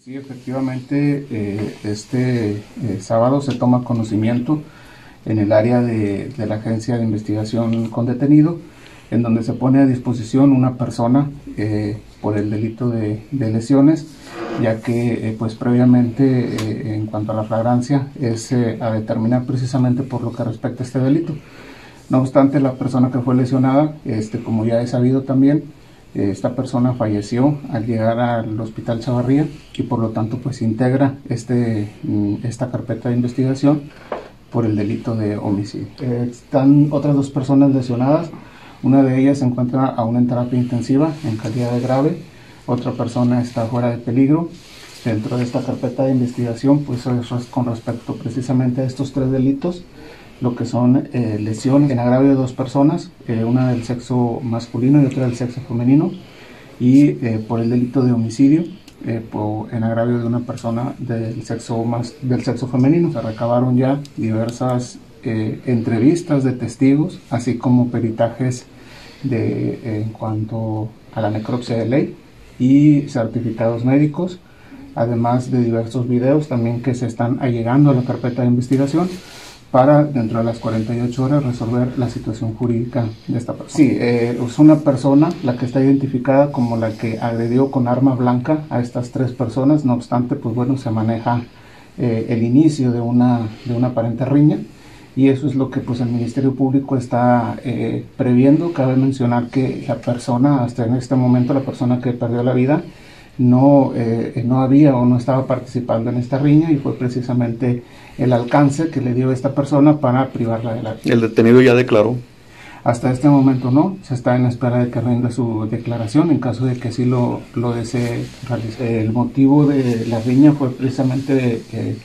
Sí, efectivamente, eh, este eh, sábado se toma conocimiento en el área de, la Agencia de Investigación con Detenido, en donde se pone a disposición una persona eh, por el delito de, lesiones, ya que pues previamente en cuanto a la flagrancia es a determinar precisamente por lo que respecta a este delito. No obstante, la persona que fue lesionada, este, como ya he sabido también, esta persona falleció al llegar al hospital Chavarría y por lo tanto pues integra este, mm, esta carpeta de investigación por el delito de homicidio. Eh, están otras dos personas lesionadas, una de ellas se encuentra aún en terapia intensiva en calidad grave, otra persona está fuera de peligro. Dentro de esta carpeta de investigación pues eso es con respecto precisamente a estos tres delitos lo que son eh, lesiones en agravio de dos personas, eh, una del sexo masculino y otra del sexo femenino, y eh, por el delito de homicidio en agravio de una persona del sexo, más, del sexo femenino. Se recabaron ya diversas entrevistas de testigos, así como peritajes de, en cuanto a la necropsia de ley y certificados médicos, además de diversos videos también que se están allegando a la carpeta de investigación para dentro de las 48 horas resolver la situación jurídica de esta persona. Sí, eh, es una persona la que está identificada como la que agredió con arma blanca a estas tres personas, no obstante, pues bueno, se maneja eh, el inicio de una, de una aparente riña y eso es lo que pues el Ministerio Público está eh, previendo. Cabe mencionar que la persona, hasta en este momento, la persona que perdió la vida, no, eh, no había o no estaba participando en esta riña y fue precisamente el alcance que le dio esta persona para privarla de la vida. ¿El detenido ya declaró? Hasta este momento no, se está en espera de que rinda su declaración en caso de que sí lo, lo desee realizar. El motivo de la riña fue precisamente eh,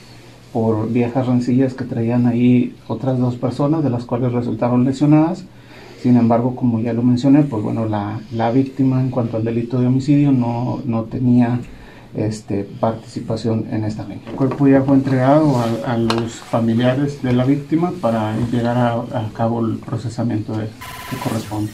por viejas rencillas que traían ahí otras dos personas, de las cuales resultaron lesionadas sin embargo, como ya lo mencioné, pues bueno, la, la víctima en cuanto al delito de homicidio no, no tenía este, participación en esta ley. El cuerpo ya fue entregado a, los familiares de la víctima para llegar a, cabo el procesamiento que corresponde.